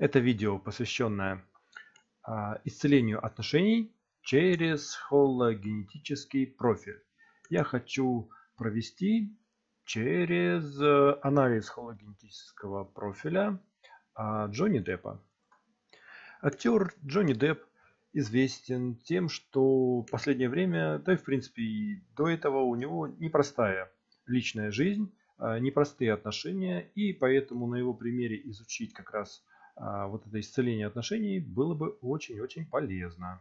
Это видео, посвященное а, исцелению отношений через хологенетический профиль. Я хочу провести через э, анализ хологенетического профиля а, Джонни Деппа. Актер Джонни Депп известен тем, что в последнее время, да и в принципе и до этого у него непростая личная жизнь, а, непростые отношения, и поэтому на его примере изучить как раз вот это исцеление отношений было бы очень-очень полезно.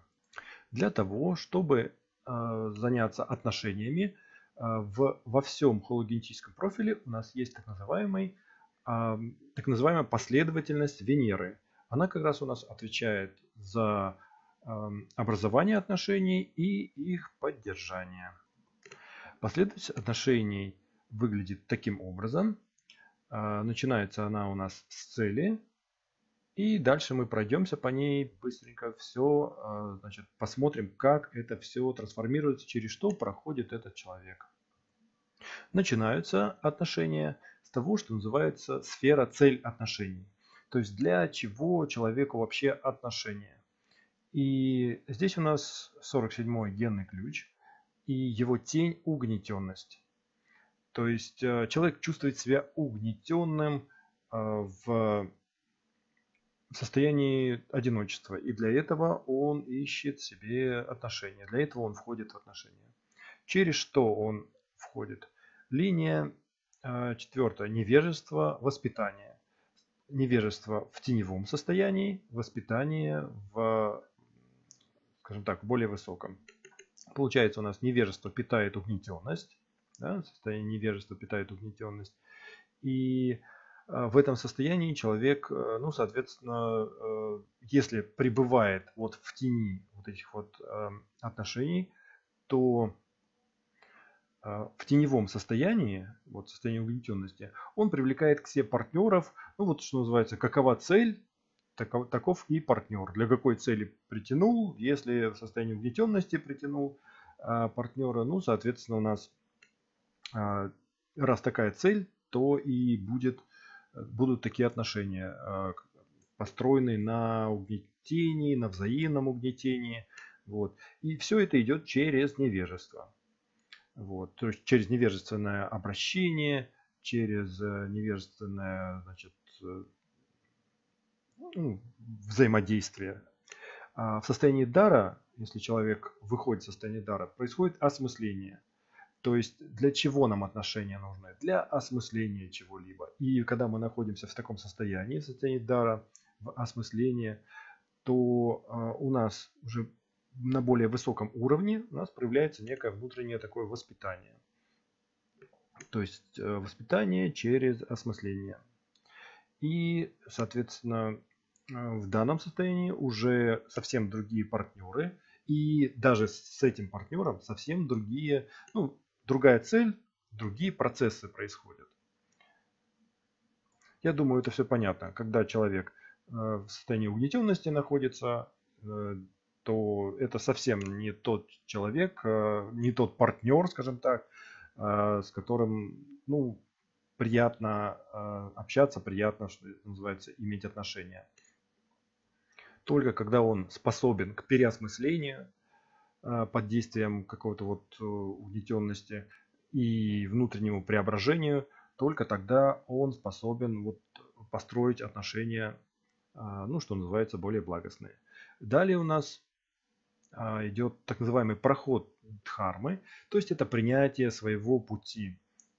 Для того, чтобы а, заняться отношениями, в, во всем хологенетическом профиле у нас есть так, называемый, так называемая последовательность Венеры. Она как раз у нас отвечает за образование отношений и их поддержание. Последовательность отношений выглядит таким образом. А, начинается она у нас с цели. И дальше мы пройдемся по ней быстренько все, а, значит, посмотрим, как это все трансформируется, через что проходит этот человек. Начинаются отношения с того, что называется сфера цель отношений. То есть для чего человеку вообще отношения. И здесь у нас 47-й генный ключ и его тень угнетенность. То есть э, человек чувствует себя угнетенным э, в состоянии одиночества. И для этого он ищет себе отношения. Для этого он входит в отношения. Через что он входит? Линия э, четвертая. Невежество, воспитание. Невежество в теневом состоянии, воспитание в, скажем так, более высоком. Получается у нас невежество питает угнетенность, да, состояние невежества питает угнетенность. И в этом состоянии человек, э, ну, соответственно, э, если пребывает вот в тени вот этих вот отношений, то в теневом состоянии, вот состоянии угнетенности, он привлекает к себе партнеров, ну вот что называется, какова цель, таков, и партнер. Для какой цели притянул, если в состоянии угнетенности притянул партнера, ну, соответственно, у нас раз такая цель, то и будет, будут такие отношения, а, построенные на угнетении, на взаимном угнетении. Вот. И все это идет через невежество. Вот. То есть через невежественное обращение, через э, невежественное значит, э, ну, взаимодействие. А в состоянии дара, если человек выходит из состояния дара, происходит осмысление – то есть для чего нам отношения нужны? Для осмысления чего-либо. И когда мы находимся в таком состоянии, в состоянии дара, в осмыслении, то э, у нас уже на более высоком уровне у нас проявляется некое внутреннее такое воспитание. То есть э, воспитание через осмысление. И, соответственно, э, в данном состоянии уже совсем другие партнеры, и даже с этим партнером совсем другие, ну, другая цель, другие процессы происходят. Я думаю, это все понятно. Когда человек э, в состоянии угнетенности находится, э, то это совсем не тот человек, э, не тот партнер, скажем так, с которым ну, приятно общаться, приятно, что называется, иметь отношения. Только когда он способен к переосмыслению, под действием какого-то вот э, угнетенности и внутреннему преображению, только тогда он способен вот построить отношения, а, ну, что называется, более благостные. Далее у нас а, идет так называемый проход дхармы, то есть это принятие своего пути.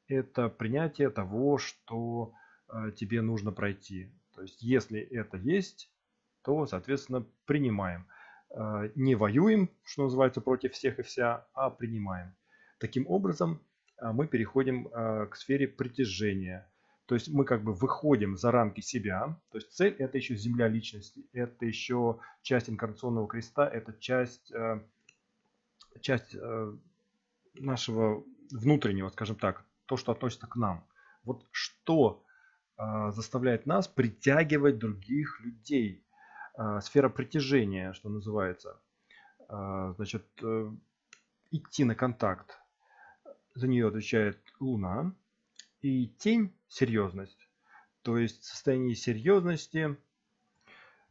Это принятие того, что тебе нужно пройти. То есть если это есть, то, соответственно, принимаем. Э, не воюем, что называется, против всех и вся, а принимаем. Таким образом, э, мы переходим э, к сфере притяжения. То есть мы как бы выходим за рамки себя. То есть цель это еще земля личности, это еще часть инкарнационного креста, это часть, часть нашего внутреннего, скажем так, то, что относится к нам. Вот что заставляет нас притягивать других людей, сфера притяжения, что называется. А, значит, э, идти на контакт. За нее отвечает Луна. И тень – серьезность. То есть в состоянии серьезности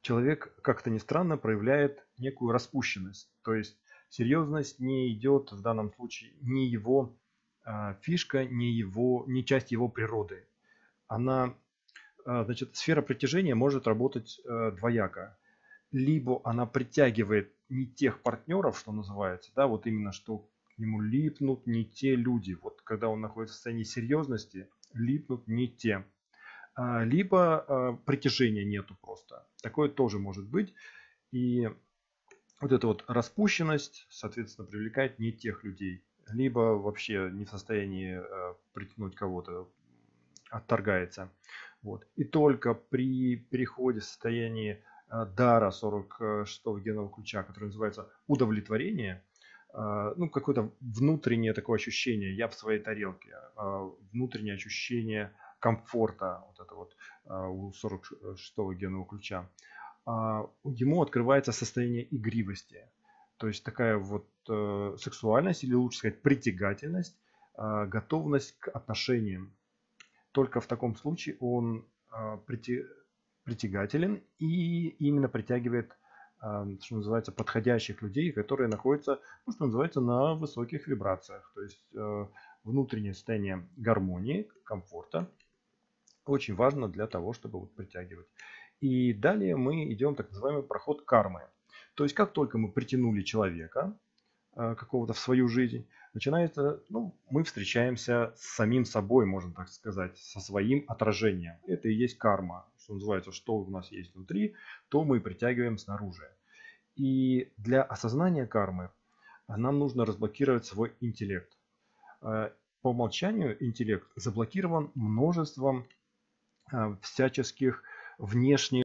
человек как-то ни странно проявляет некую распущенность. То есть серьезность не идет в данном случае не его а, фишка, не его, не часть его природы. Она, а, значит, сфера притяжения может работать а, двояко. Либо она притягивает не тех партнеров, что называется, да, вот именно что к нему липнут не те люди. Вот когда он находится в состоянии серьезности, липнут не те. Либо притяжения нету просто. Такое тоже может быть. И вот эта вот распущенность, соответственно, привлекает не тех людей, либо вообще не в состоянии э, притянуть кого-то, отторгается. Вот. И только при переходе в состояние э, дара 46-го генного ключа, который называется удовлетворение, э, ну, какое-то внутреннее такое ощущение, я в своей тарелке, э, внутреннее ощущение комфорта, вот это вот у 46-го генного ключа. А, ему открывается состояние игривости. То есть такая вот сексуальность или лучше сказать притягательность, готовность к отношениям. Только в таком случае он а, притягателен и именно притягивает, что называется, подходящих людей, которые находятся, ну, что называется, на высоких вибрациях. То есть э, внутреннее состояние гармонии, комфорта очень важно для того, чтобы вот притягивать. И далее мы идем так называемый проход кармы. То есть как только мы притянули человека какого-то в свою жизнь, начинается, ну, мы встречаемся с самим собой, можно так сказать, со своим отражением. Это и есть карма, что называется, что у нас есть внутри, то мы притягиваем снаружи. И для осознания кармы нам нужно разблокировать свой интеллект. Э, по умолчанию интеллект заблокирован множеством э, всяческих внешних